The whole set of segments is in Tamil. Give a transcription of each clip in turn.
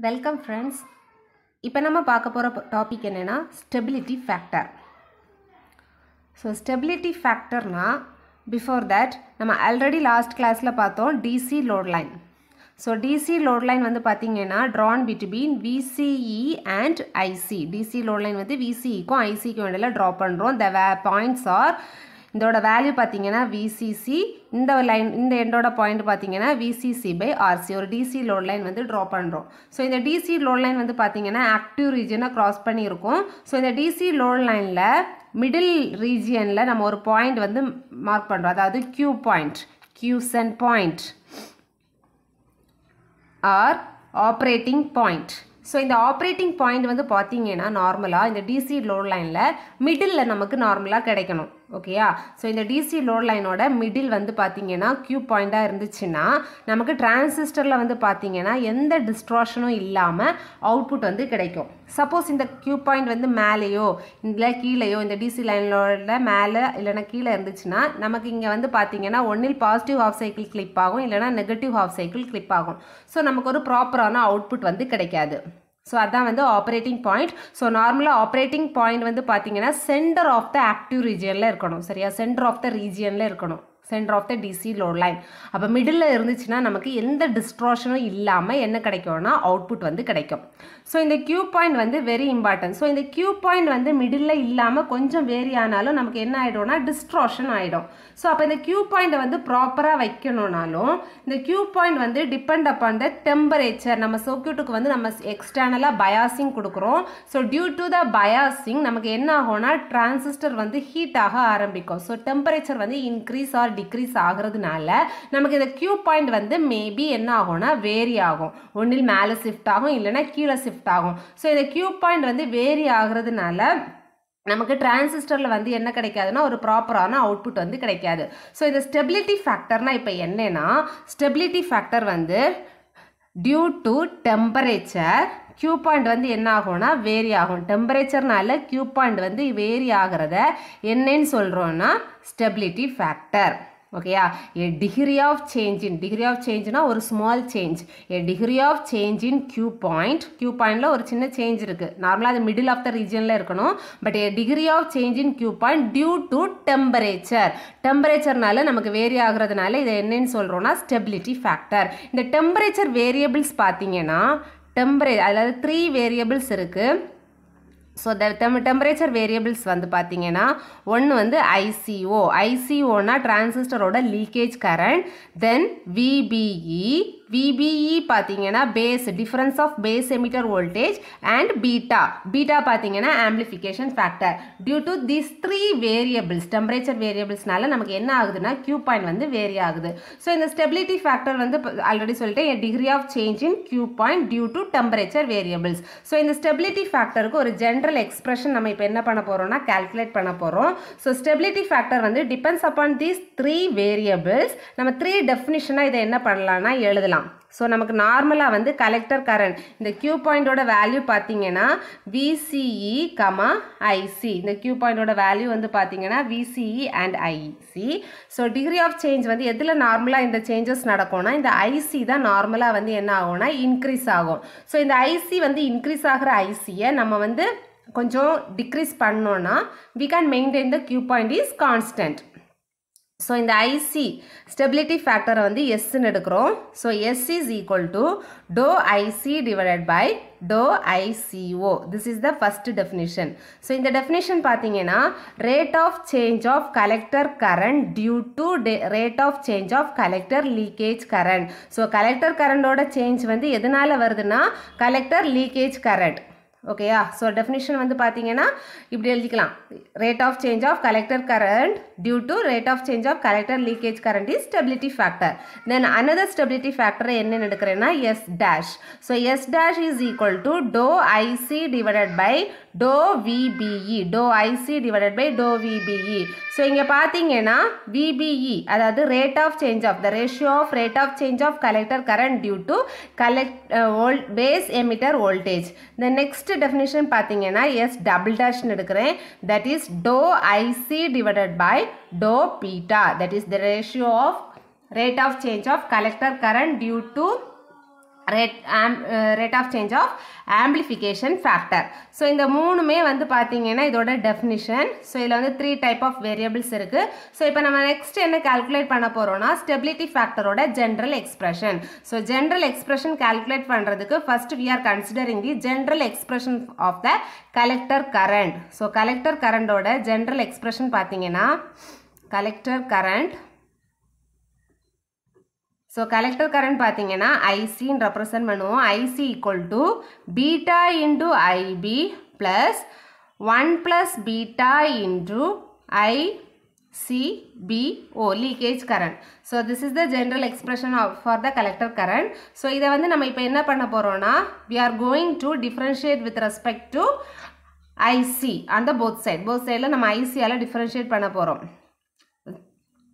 வெல்கம் ஃப்ரெண்ட்ஸ் இப்போ நம்ம பார்க்க போகிற டாபிக் என்னென்னா ஸ்டெபிலிட்டி ஃபேக்டர் ஸோ ஸ்டெபிலிட்டி ஃபேக்டர்னால் பிஃபோர் தட் நம்ம ஆல்ரெடி லாஸ்ட் கிளாஸில் பார்த்தோம் DC load line so DC load line வந்து பார்த்திங்கன்னா drawn between VCE and IC DC load line வந்து விசிஇக்கும் ஐசிக்கும் இடையில ட்ரா பண்ணுறோம் த வே பாயிண்ட்ஸ் ஆர் இதோட வேல்யூ பார்த்தீங்கன்னா விசிசி இந்த லைன் இந்த எண்டோட பாயிண்ட் பார்த்தீங்கன்னா விசிசி பை ஆர்சி ஒரு டிசி லோட் லைன் வந்து ட்ரா பண்ணுறோம் ஸோ இந்த டிசி லோட் லைன் வந்து பார்த்தீங்கன்னா ஆக்டிவ் ரீஜனை க்ராஸ் பண்ணியிருக்கோம். ஸோ இந்த டிசி லோட் லைனில் மிடில் ரீஜியனில் நம்ம ஒரு பாயிண்ட் வந்து மார்க் பண்ணுறோம் அதாவது Q point quiescent point or operating point so இந்த ஆப்ரேட்டிங் பாயிண்ட் வந்து பார்த்தீங்கன்னா நார்மலாக இந்த டிசி லோட் லைனில் மிடில் நமக்கு நார்மலாக கிடைக்கணும். ஓகேயா ஸோ இந்த டிசி லோட் லைனோட மிடில் வந்து பார்த்தீங்கன்னா கியூ பாயிண்ட்டாக இருந்துச்சுன்னா நமக்கு டிரான்சிஸ்டரில் வந்து பார்த்தீங்கன்னா எந்த டிஸ்ட்ராக்ஷனும் இல்லாமல் அவுட்புட் வந்து கிடைக்கும். சப்போஸ் இந்த கியூ பாயிண்ட் வந்து மேலேயோ இல்லை கீழேயோ இந்த டிசி லைனோட மேலே இல்லைனா கீழே இருந்துச்சுன்னா நமக்கு இங்கே வந்து பார்த்தீங்கன்னா ஒன்றில் பாசிட்டிவ் ஹாஃப் சைக்கிள் கிளிப் ஆகும் இல்லைனா நெகட்டிவ் ஹாஃப் சைக்கிள் கிளிப் ஆகும். ஸோ நமக்கு ஒரு ப்ராப்பரான அவுட்புட் வந்து கிடைக்காது. ஸோ அதான் வந்து ஆப்ரேட்டிங் பாயிண்ட் ஸோ நார்மலாக ஆப்ரேட்டிங் பாயிண்ட் வந்து பார்த்தீங்கன்னா சென்டர் ஆஃப் த ஆக்டிவ் ரீஜியனில் இருக்கணும். சரியா? சென்டர் ஆஃப் த ரீஜியனில் இருக்கணும். Centre of the DC load line அப்போ மிடில் இருந்துச்சுன்னா நமக்கு எந்த டிஸ்ட்ராஷனும் இல்லாமல் என்ன கிடைக்கும்னா அவுட்புட் வந்து கிடைக்கும். ஸோ இந்த கியூ பாயிண்ட் வந்து வெரி இம்பார்ட்டன்ட் ஸோ இந்த கியூ பாயிண்ட் வந்து மிடில் இல்லாமல் கொஞ்சம் வேரி ஆனாலும் நமக்கு என்ன ஆகிடும்னா டிஸ்ட்ராஷன் ஆகிடும் ஸோ அப்போ இந்த கியூ பாயிண்ட்டை வந்து ப்ராப்பராக வைக்கணும்னாலும் இந்த கியூ பாயிண்ட் வந்து டிபெண்ட் அப்பான் த டெம்பரேச்சர் நம்ம சர்க்கியூட்டுக்கு வந்து நம்ம எக்ஸ்டர்னலாக பயாசிங் கொடுக்குறோம். So due to the biasing நமக்கு என்ன ஆகும்னா டிரான்சிஸ்டர் வந்து ஹீட் ஆக ஆரம்பிக்கும். ஸோ டெம்பரேச்சர் வந்து இன்க்ரீஸ் ஆர் டிக்ரீஸ் ஆகிறதுனால நமக்கு இந்த கியூ பாயிண்ட் வந்து மேபி என்ன ஆகும்னா வேரி ஆகும். ஒன்றில் மேலே ஷிஃப்ட் ஆகும் இல்லைன்னா கீழே ஷிஃப்ட் ஆகும். ஸோ இந்த கியூ பாயிண்ட் வந்து வேரி ஆகிறதுனால நமக்கு டிரான்சிஸ்டரில் வந்து என்ன கிடைக்காதுன்னா ஒரு ப்ராப்பரான அவுட்புட் வந்து கிடைக்காது. ஸோ இந்த ஸ்டெபிலிட்டி ஃபேக்டர்னால் இப்போ என்னென்னா ஸ்டெபிலிட்டி ஃபேக்டர் வந்து due to temperature Q point வந்து என்ன ஆகும்னா வேரி ஆகும். டெம்பரேச்சர்னால கியூ பாயிண்ட் வந்து வேரி ஆகிறத என்னன்னு சொல்கிறோன்னா ஸ்டெபிலிட்டி ஃபேக்டர் ஓகேயா a degree of change in degree of சேஞ்ச்னா ஒரு small change a degree of change in Q point Q பாயிண்டில் ஒரு சின்ன சேஞ்ச் இருக்குது நார்மலாக அது மிடில் ஆஃப் த ரீஜனில் இருக்கணும். But a degree of change in Q point due to temperature டெம்பரேச்சர்னால நமக்கு வேரி ஆகுறதுனால இதை என்னன்னு சொல்கிறோன்னா ஸ்டெபிலிட்டி ஃபேக்டர் இந்த டெம்பரேச்சர் வேரியபிள்ஸ் பார்த்தீங்கன்னா டெம்பரே அதாவது த்ரீ வேரியபிள்ஸ் இருக்குது ஸோ டெம் டெம்பரேச்சர் வேரியபிள்ஸ் வந்து பார்த்தீங்கன்னா ஒன்று வந்து ஐசிஓ ஐசிஓனா டிரான்சிஸ்டரோட leakage current then VBE VBE பார்த்தீங்கன்னா base difference of base emitter voltage and beta beta பார்த்தீங்கன்னா amplification factor due to this three variables temperature வேரியபிள்ஸ்னால நமக்கு என்ன ஆகுதுன்னா கியூ பாயிண்ட் வந்து வேரி ஆகுது. ஸோ இந்த ஸ்டெபிலிட்டி ஃபேக்டர் வந்து ஆல்ரெடி சொல்லிட்டேன். Degree of change in Q point due to temperature variables so இந்த ஸ்டெபிலிட்டி ஃபேக்டருக்கு ஒரு ஜென்ரல் எக்ஸ்பிரஷன் நம்ம இப்போ என்ன பண்ண போகிறோம்னா கால்குலேட் பண்ண போகிறோம் ஸோ ஸ்டெபிலிட்டி ஃபேக்டர் வந்து depends upon these three variables நம்ம த்ரீ டெஃபினிஷனாக இதை என்ன பண்ணலாம்னா எழுதலாம். ஸோ நமக்கு நார்மலாக வந்து கலெக்டர் கரண்ட் இந்த கியூ பாயிண்டோட வேல்யூ பார்த்தீங்கன்னா விசிஇ கமா ஐசி இந்த கியூ பாயிண்டோட வேல்யூ வந்து பார்த்தீங்கன்னா VCE and IC so degree of change வந்து எதில் நார்மலாக இந்த சேஞ்சஸ் நடக்கும்னா இந்த ஐசி தான் நார்மலாக வந்து என்ன ஆகும்னா இன்க்ரீஸ் ஆகும். ஸோ இந்த ஐசி வந்து இன்க்ரீஸ் ஆகிற ஐசியை நம்ம வந்து கொஞ்சம் டிக்ரீஸ் பண்ணோன்னா we can maintain the Q point is constant so இந்த ஐசி ஸ்டெபிலிட்டி ஃபேக்டரை வந்து எஸ்ன்னு எடுக்கிறோம். So S is equal to doe IC divided by doe ICO this is the first definition so இந்த டெஃபினிஷன் பார்த்தீங்கன்னா rate of change of collector current due to rate of change of collector leakage current so collector கரண்டோட change வந்து எதனால் வருதுன்னா கலெக்டர் லீக்கேஜ் கரண்ட் ஓகேயா ஸோ டெஃபினிஷன் வந்து பார்த்தீங்கன்னா இப்படி எழுதிக்கலாம். Rate of change of collector current due to rate of change of collector leakage current is stability factor then another stability ஃபேக்டரை என்ன எடுக்கிறேன்னா S dash so S dash is equal to doe IC divided by doe VBE doe IC divided by doe VBE so இங்கே பார்த்தீங்கன்னா விபிஇ அதாவது rate of change of the ratio of rate of change of collector current due to collect old base emitter voltage the next definition பார்த்தீங்கன்னா எஸ் டபுள் டேஷ்னு எடுக்கிறேன். That is doe IC divided by doe beta. That is the ratio of rate of change of collector current due to rate ஆம் rate of change of amplification factor so இந்த மூணுமே வந்து பார்த்தீங்கன்னா இதோட டெஃபினிஷன் ஸோ இதில் வந்து த்ரீ டைப் ஆஃப் வேரியபிள்ஸ் இருக்குது ஸோ இப்போ நம்ம நெக்ஸ்ட் என்ன கால்குலேட் பண்ண போகிறோம்னா stability ஃபேக்டரோட general expression so general expression calculate பண்ணுறதுக்கு first we are considering the general expression of the collector current so collector கரண்டோட general expression பார்த்தீங்கன்னா collector current so collector current பார்த்தீங்கன்னா ஐசின்னு ரெப்ரசன்ட் பண்ணுவோம். IC equal to beta into IB plus one plus beta into I leakage current so this is the general expression of for the collector current so இதை வந்து நம்ம இப்போ என்ன பண்ண போகிறோம்னா we are going to differentiate with respect to IC அந்த போத் சைட் போத் சைடில் நம்ம ஐசியால் டிஃப்ரென்ஷியேட் பண்ண போகிறோம்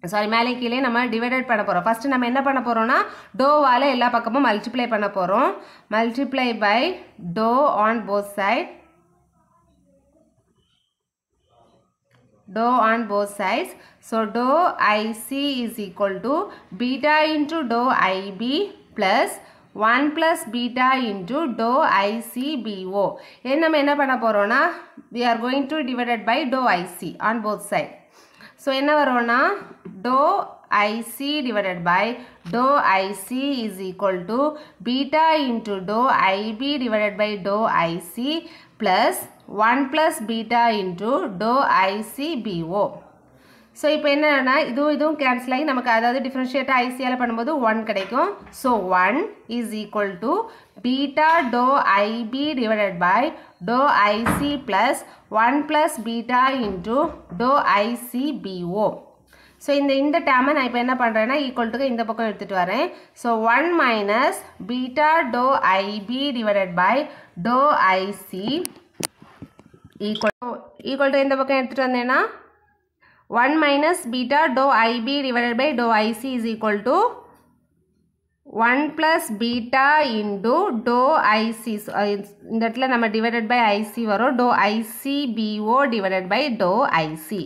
சாரி மேலே கீழே நம்ம டிவைடட் பண்ண போகிறோம் ஃபஸ்ட்டு நம்ம என்ன பண்ண போகிறோம்னா டோவால் எல்லா பக்கமும் மல்டிப்ளை பண்ண போகிறோம் multiply by doe on both side dou on both sides. So dou IC is equal to beta into dou IB plus 1 plus beta into dou ICBO. இது நம்ம என்ன பண்ண போகிறோம்னா we are going to divided by dou IC on both side. So என்ன வரும்னா dou IC divided by dou IC is equal to beta into dou IB divided by dou IC plus 1 plus beta into dou ICBO. So இப்போ என்னென்னா இதுவும் இதுவும் கேன்சல் ஆகி நமக்கு அதாவது டிஃப்ரென்ஷியேட்டாக ஐசியால் பண்ணும்போது ஒன் கிடைக்கும். So one is equal to beta doe IB divided by doe IC plus one plus beta into doe ICBO so இந்த இந்த டேமை நான் இப்போ என்ன பண்ணுறேன்னா ஈக்குவல் இந்த பக்கம் எடுத்துகிட்டு வரேன். So one minus beta doe IB divided by doe IC equal equal to இந்த பக்கம் எடுத்துகிட்டு வந்தேன்னா one minus beta doe IB divided by doe IC is equal to one plus beta into doe IC இந்த இடத்துல நம்ம டிவைடட் பை ஐசி வரும். Doe ICBO divided by doe IC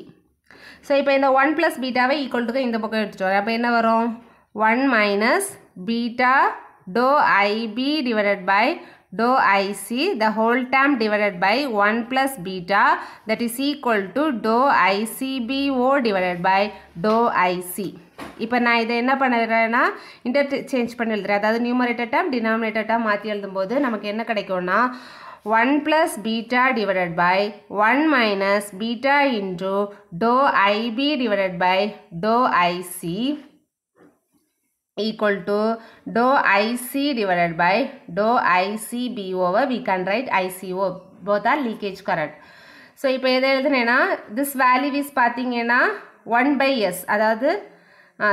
so இப்போ இந்த ஒன் ப்ளஸ் பீட்டாவை ஈக்குவல் டு இந்த பக்கம் எடுத்துகிட்டு வரோம். அப்போ என்ன வரும்? One minus beta doe IB divided by dou IC the whole term divided by 1 plus beta that is equal to dou ICBO divided by dou IC இப்போ நான் இதை என்ன பண்ணுறேன்னா இன்டர்சேஞ்ச் பண்ணி எழுதுறேன் அதாவது நியூமரேட்டர் டேம் டினாமினேட்டர் டேம் மாற்றி எழுதும்போது நமக்கு என்ன கிடைக்கும்னா one plus beta divided by one minus beta into doe IB divided by doe IC equal to dou IC divided by dou ICB over we can write ICO both are leakage current. So இப்போ எதை எழுதுனேன்னா திஸ் வேல்யூ இஸ் பார்த்தீங்கன்னா ஒன் பை எஸ் அதாவது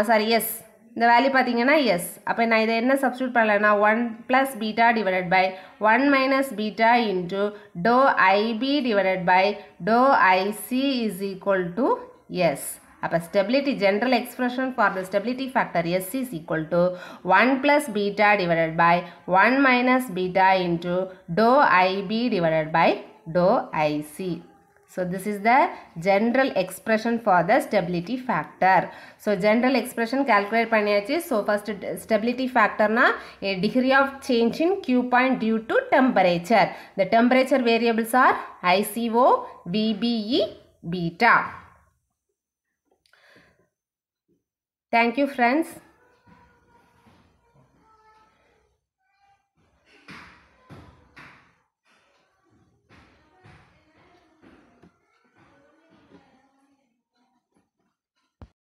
சாரி எஸ் இந்த வேல்யூ பார்த்தீங்கன்னா எஸ் அப்போ நான் இதை என்ன சப்ஸ்டியூட் பண்ணலைன்னா one plus beta divided by one minus beta into doe IB divided by doe IC is equal to S அப்போ stability general expression for the stability factor S is equal to one plus beta divided by one minus beta into tau IB divided by tau IC So this is the general expression for the stability factor. So general expression calculate பண்ணியாச்சு. So first stability factor na a degree of change in Q point due to temperature. The temperature variables are ICO, VBE, beta. Thank you friends.